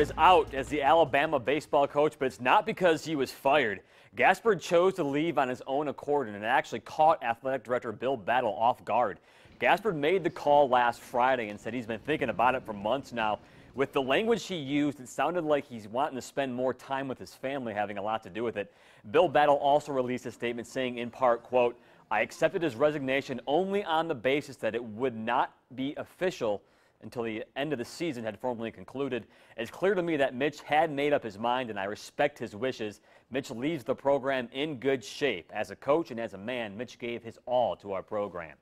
is out as the Alabama baseball coach, but it's not because he was fired. Gaspard chose to leave on his own accord, and it actually caught athletic director Bill Battle off guard. Gaspard made the call last Friday and said he's been thinking about it for months now. With the language he used, it sounded like he's wanting to spend more time with his family, having a lot to do with it. Bill Battle also released a statement saying, in part, quote, I accepted his resignation only on the basis that it would not be official until the end of the season had formally concluded. It's clear to me that Mitch had made up his mind, and I respect his wishes. Mitch leaves the program in good shape. As a coach and as a man, Mitch gave his all to our program.